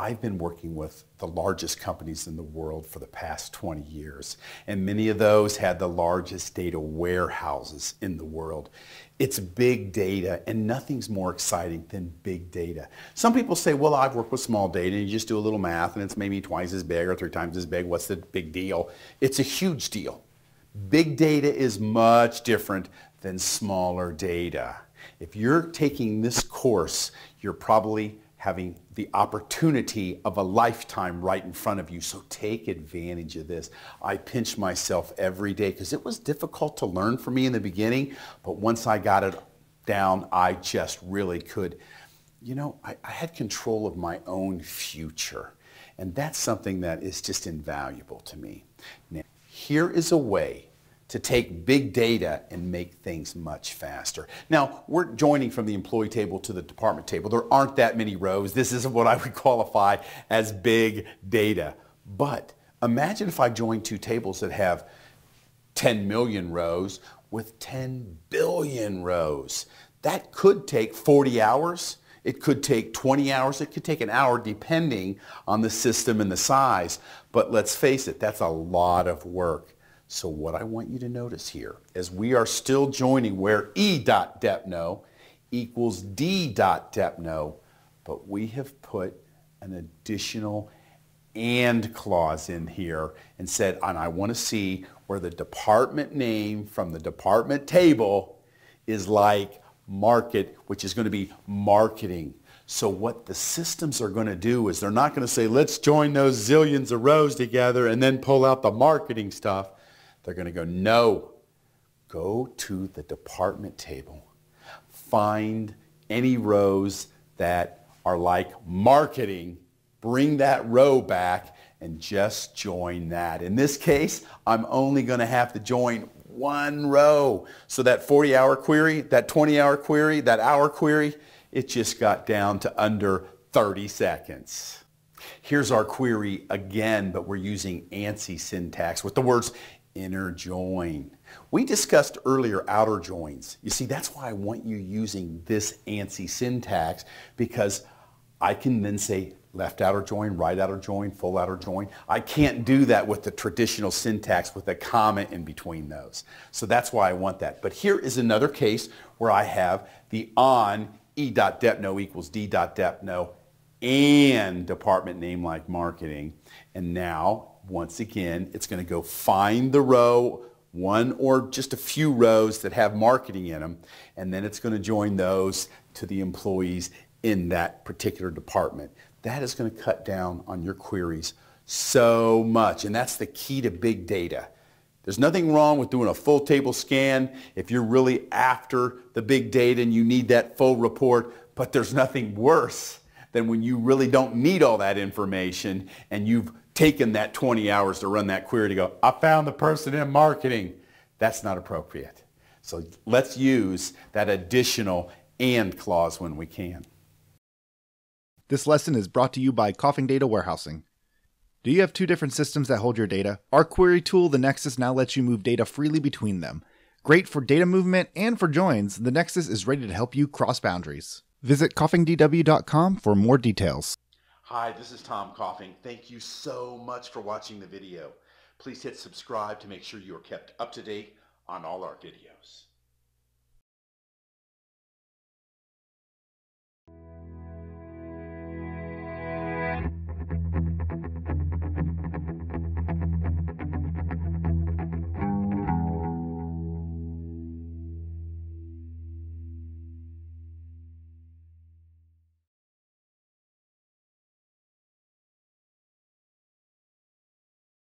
I've been working with the largest companies in the world for the past 20 years, and many of those had the largest data warehouses in the world. It's big data, and nothing's more exciting than big data. Some people say, well, I've worked with small data, and you just do a little math, and it's maybe twice as big or three times as big. What's the big deal? It's a huge deal. Big data is much different than smaller data. If you're taking this course, you're probably having the opportunity of a lifetime right in front of you. So take advantage of this. I pinch myself every day because it was difficult to learn for me in the beginning, but once I got it down, I just really could. You know, I, I had control of my own future. And that's something that is just invaluable to me. Now, here is a way to take big data and make things much faster. Now, we're joining from the employee table to the department table. There aren't that many rows. This isn't what I would qualify as big data. But imagine if I join two tables that have 10 million rows with 10 billion rows. That could take 40 hours. It could take 20 hours. It could take an hour depending on the system and the size. But let's face it, that's a lot of work. So what I want you to notice here is we are still joining where E dot e.depno equals D dot d.depno, but we have put an additional and clause in here and said, and I want to see where the department name from the department table is like market, which is going to be marketing. So what the systems are going to do is they're not going to say, let's join those zillions of rows together and then pull out the marketing stuff. They're going to go, no, go to the department table. Find any rows that are like marketing. Bring that row back and just join that. In this case, I'm only going to have to join one row. So that 40 hour query, that 20 hour query, that hour query, it just got down to under 30 seconds. Here's our query again, but we're using ANSI syntax with the words inner join. We discussed earlier outer joins. You see, that's why I want you using this ANSI syntax because I can then say left outer join, right outer join, full outer join. I can't do that with the traditional syntax with a comma in between those. So that's why I want that. But here is another case where I have the on e dot e.depno equals d dot d.depno and department name like marketing. And now once again, it's going to go find the row, one or just a few rows that have marketing in them, and then it's going to join those to the employees in that particular department. That is going to cut down on your queries so much, and that's the key to big data. There's nothing wrong with doing a full table scan if you're really after the big data and you need that full report, but there's nothing worse than when you really don't need all that information and you've taken that 20 hours to run that query to go, I found the person in marketing. That's not appropriate. So let's use that additional and clause when we can. This lesson is brought to you by Coffing Data Warehousing. Do you have two different systems that hold your data? Our query tool, the Nexus, now lets you move data freely between them. Great for data movement and for joins, the Nexus is ready to help you cross boundaries. Visit coffingdw.com for more details. Hi, this is Tom Coffing. Thank you so much for watching the video. Please hit subscribe to make sure you are kept up to date on all our videos.